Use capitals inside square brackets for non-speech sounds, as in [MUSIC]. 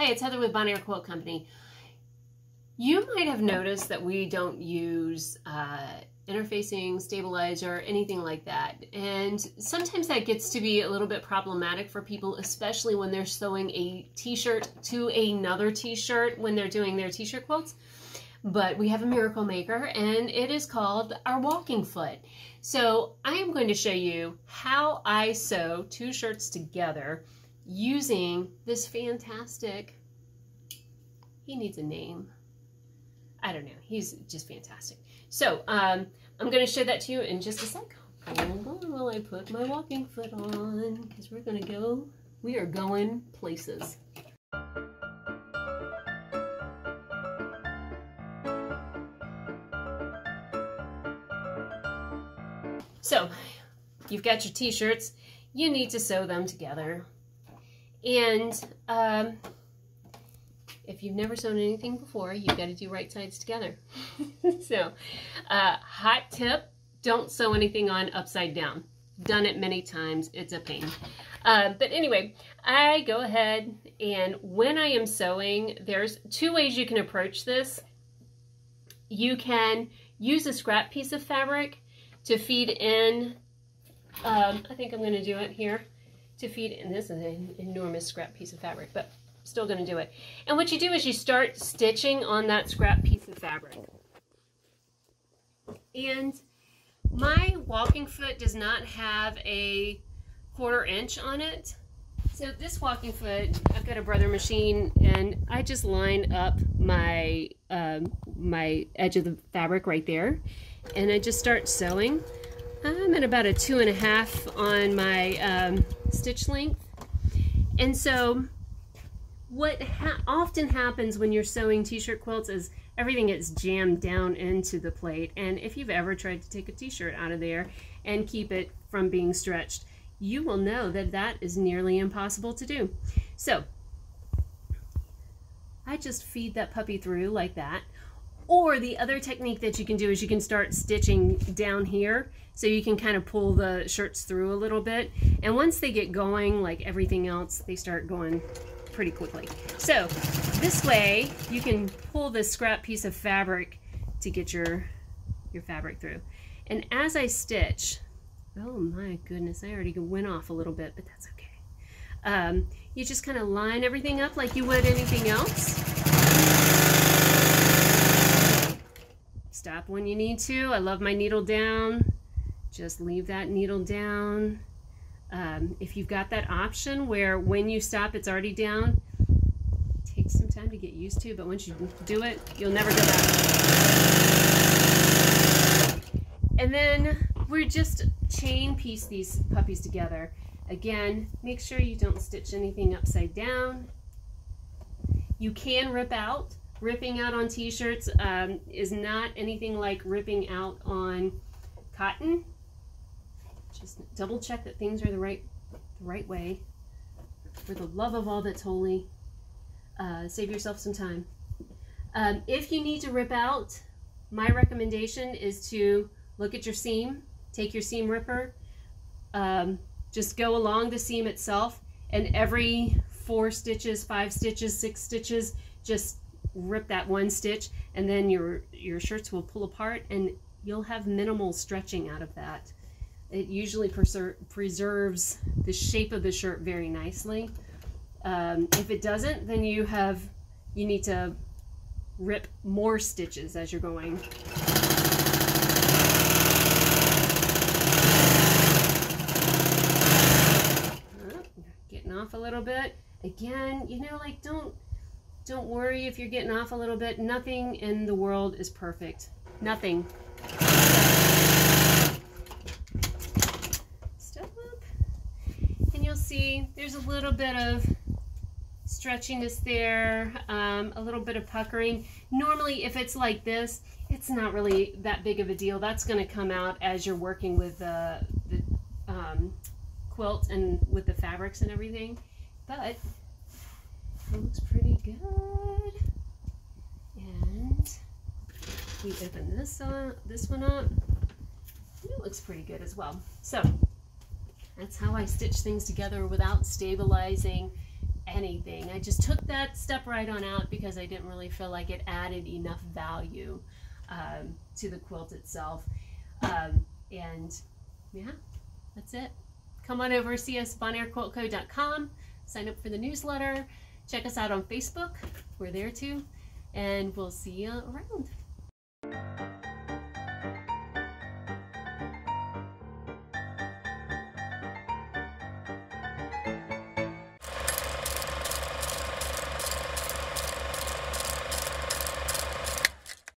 Hey, it's Heather with BonAir Quilt Company. You might have noticed that we don't use uh, interfacing, stabilizer, anything like that. And sometimes that gets to be a little bit problematic for people, especially when they're sewing a t-shirt to another t-shirt when they're doing their t-shirt quilts. But we have a miracle maker and it is called our walking foot. So I am going to show you how I sew two shirts together using this fantastic, he needs a name. I don't know. He's just fantastic. So um, I'm going to show that to you in just a sec. Hold on while I put my walking foot on because we're going to go, we are going places. So you've got your t-shirts. You need to sew them together. And um, if you've never sewn anything before, you've got to do right sides together. [LAUGHS] so, uh, hot tip, don't sew anything on upside down. Done it many times, it's a pain. Uh, but anyway, I go ahead and when I am sewing, there's two ways you can approach this. You can use a scrap piece of fabric to feed in, um, I think I'm going to do it here to feed, and this is an enormous scrap piece of fabric, but still going to do it. And what you do is you start stitching on that scrap piece of fabric. And my walking foot does not have a quarter inch on it. So this walking foot, I've got a brother machine and I just line up my, um, my edge of the fabric right there. And I just start sewing. I'm at about a two and a half on my um, stitch length. And so what ha often happens when you're sewing t-shirt quilts is everything gets jammed down into the plate. And if you've ever tried to take a t-shirt out of there and keep it from being stretched, you will know that that is nearly impossible to do. So I just feed that puppy through like that. Or the other technique that you can do is you can start stitching down here so you can kind of pull the shirts through a little bit. And once they get going, like everything else, they start going pretty quickly. So this way you can pull this scrap piece of fabric to get your, your fabric through. And as I stitch, oh my goodness, I already went off a little bit, but that's okay. Um, you just kind of line everything up like you would anything else. Stop when you need to. I love my needle down. Just leave that needle down. Um, if you've got that option where when you stop it's already down, takes some time to get used to, but once you do it, you'll never go back. And then we're just chain piece these puppies together. Again, make sure you don't stitch anything upside down. You can rip out ripping out on t-shirts um, is not anything like ripping out on cotton. Just double check that things are the right, the right way. For the love of all that's holy, uh, save yourself some time. Um, if you need to rip out, my recommendation is to look at your seam, take your seam ripper, um, just go along the seam itself, and every four stitches, five stitches, six stitches, just rip that one stitch and then your your shirts will pull apart and you'll have minimal stretching out of that. It usually preserves the shape of the shirt very nicely. Um, if it doesn't, then you have you need to rip more stitches as you're going. Getting off a little bit. Again, you know, like don't don't worry if you're getting off a little bit. Nothing in the world is perfect. Nothing. Step up. And you'll see there's a little bit of stretchiness there, um, a little bit of puckering. Normally, if it's like this, it's not really that big of a deal. That's going to come out as you're working with the, the um, quilt and with the fabrics and everything. But looks pretty good. And we open this up, this one up. it looks pretty good as well. So that's how I stitch things together without stabilizing anything. I just took that step right on out because I didn't really feel like it added enough value um, to the quilt itself. Um, and yeah, that's it. Come on over, see us bonairquiltco.com, sign up for the newsletter, check us out on Facebook. We're there too. And we'll see you around.